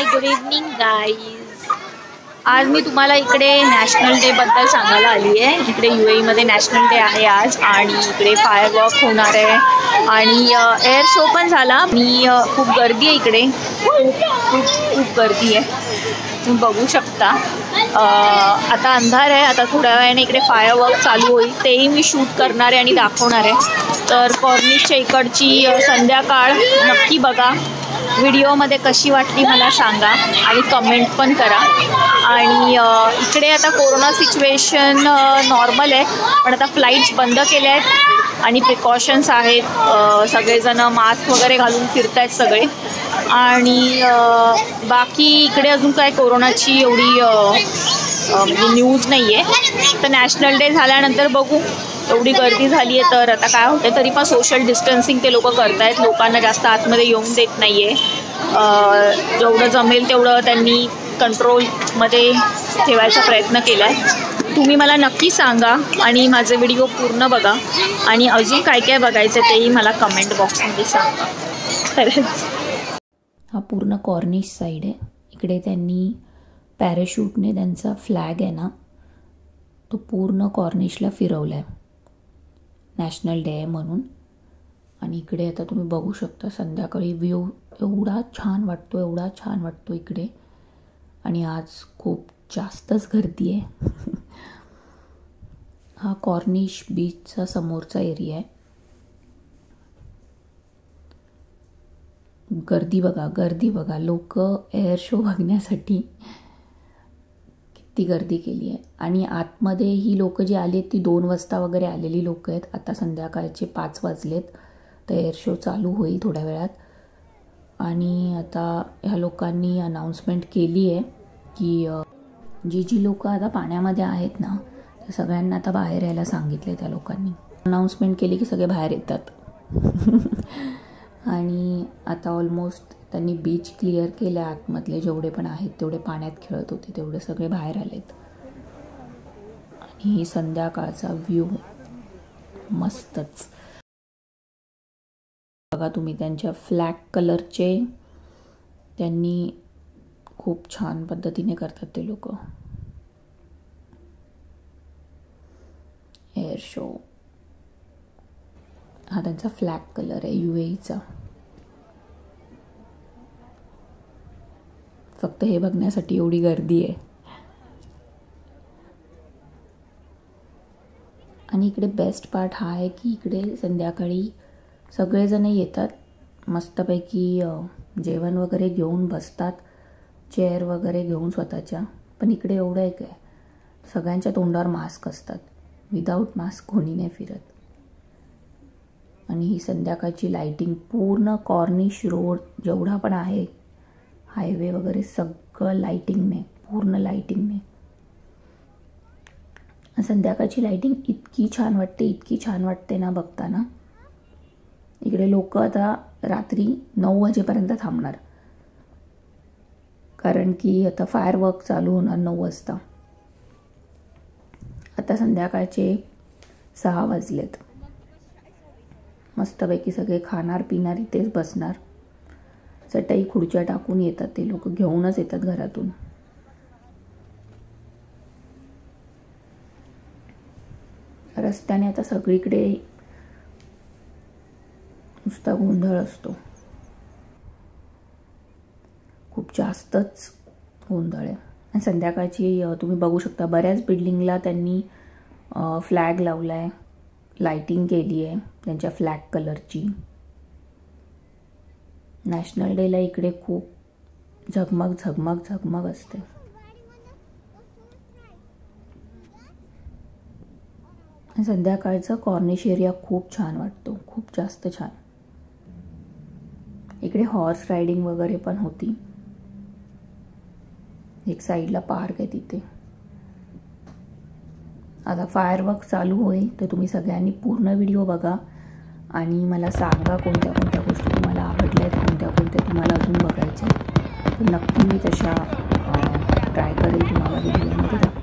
Hi good evening guys आज मी तुम्हाला इकडे नॅशनल डे बद्दल सांगायला आली आहे. इकडे यू एमध्ये नॅशनल डे आहे आज आणि इकडे फायर वॉक होणार आहे. आणि एअर शो पण झाला. मी खूप गर्दी आहे इकडे. खूप खूप खूप गर्दी आहे. तुम्ही बघू शकता. आता अंधार आहे. आता थोड्या वेळाने इकडे फायर वॉक चालू होईल. तेही मी शूट करणार आहे आणि दाखवणार आहे. तर कॉर्निशच्या इकडची संध्याकाळ नक्की बघा. व्हिडिओमध्ये कशी वाटली मला सांगा आणि कमेंट पण करा. आणि इकडे आता कोरोना सिच्युएशन नॉर्मल आहे पण आता फ्लाईट्स बंद केल्या आहेत आणि प्रिकॉशन्स आहेत. सगळेजणं सगळेजण मास्क वगैरे घालून फिरत आहेत सगळे. आणि बाकी इकडे अजून काय कोरोनाची एवढी म्हणजे न्यूज नाही आहे तर नॅशनल डे झाल्यानंतर बघू. एवढी गर्दी झाली आहे तर आता काय होतं तरी पण सोशल डिस्टन्सिंग ते लोक करतायत. लोकांना जास्त आतमध्ये येऊन देत नाही आहे जेवढं जमेल तेवढं त्यांनी कंट्रोलमध्ये ठेवायचा प्रयत्न केला आहे तुम्ही मला नक्की सांगा आणि माझे व्हिडिओ पूर्ण बघा. आणि अजून काय काय बघायचं तेही मला कमेंट बॉक्समध्ये सांगा. खरंच. हा पूर्ण कॉर्निश साईड आहे. इकडे त्यांनी पॅराशूटने त्यांचा फ्लॅग आहे ना तो पूर्ण कॉर्निशला फिरवला आहे नॅशनल डे आहे म्हणून. आणि इकडे आता तुम्ही बघू शकता संध्याकाळी व्ह्यू एवढा छान वाटतो एवढा छान वाटतो इकडे. आणि आज खूप जास्तच गर्दी आहे. हा कॉर्निश बीचचा समोरचा एरिया आहे. गर्दी बघा गर्दी बघा. लोक एअर शो बघण्यासाठी ती गर्दी केली आहे. आणि आतमध्ये ही लोकं जी आली आहेत ती दोन वाजता वगैरे आलेली लोकं आहेत. आता संध्याकाळचे पाच वाजलेत. तर एअर शो चालू होईल थोड्या वेळात. आणि आता ह्या लोकांनी अनाऊन्समेंट केली आहे की जी जी लोक आता पाण्यामध्ये आहेत ना त्या सगळ्यांना आता बाहेर यायला सांगितले त्या लोकांनी. अनाऊन्समेंट केली की सगळे बाहेर येतात. आणि आता ऑलमोस्ट त्यांनी बीच क्लिअर केल्या. आतमधले जेवढे पण आहेत तेवढे पाण्यात खेळत होते तेवढे सगळे बाहेर आलेत. आणि संध्याकाळचा व्ह्यू मस्तच. बघा तुम्ही त्यांच्या फ्लॅक कलरचे त्यांनी खूप छान पद्धतीने करतात ते लोक. एअर शो हा त्यांचा फ्लॅग कलर आहे यू एचा फक्त हे बघण्यासाठी एवढी गर्दी आहे. आणि इकडे बेस्ट पार्ट हा आहे की इकडे संध्याकाळी सगळेजण येतात. मस्तपैकी जेवण वगैरे घेऊन बसतात. चेअर वगैरे घेऊन स्वतःच्या. पण इकडे एवढं एक आहे. सगळ्यांच्या तोंडावर मास्क असतात. विदाऊट मास्क कोणी नाही फिरत. आणि ही संध्याकाळची लाईटिंग पूर्ण कॉर्निश रोड जेवढा पण आहे हायवे वगैरे सगळं लाईटिंगने पूर्ण लाईटिंगने संध्याकाळची लाईटिंग इतकी छान वाटते इतकी छान वाटते ना बघताना. इकडे लोक आता रात्री नऊ वाजेपर्यंत थांबणार. कारण की आता फायर वर्क चालू होणार नऊ वाजता. आता संध्याकाळचे सहा वाजलेत. मस्तपैकी सगळे खाणार पिणार इथेच बसणार. चटई खुर्च्या टाकून येतात. ते लोक घेऊनच येतात घरातून. रस्त्याने आता सगळीकडे नुसता गोंधळ असतो. खूप जास्तच गोंधळ आहे. आणि संध्याकाळची तुम्ही बघू शकता बऱ्याच बिल्डिंगला त्यांनी फ्लॅग लावला आहे लाईटिंग केली आहे त्यांच्या फ्लॅग कलरची नॅशनल डेला इकडे खूप झगमग झगमग झगमग असते. संध्याकाळचं संध्याकाळचा कॉर्निश एरिया खूप छान वाटतो. खूप जास्त छान. इकडे हॉर्स रायडिंग वगैरे पण होती. एक साईडला पार्क आहे तिथे. आता फायरवर्क चालू होईल तर तुम्ही सगळ्यांनी पूर्ण व्हिडिओ बघा आणि मला सांगा कोणत्या कोणत्या गोष्टी आवडल्या आहेत कोणत्या कोणत्या तुम्हाला अजून बघायच्या तर नक्की मी तशा ट्राय करेन तुम्हाला व्हिडिओमध्ये दाखवा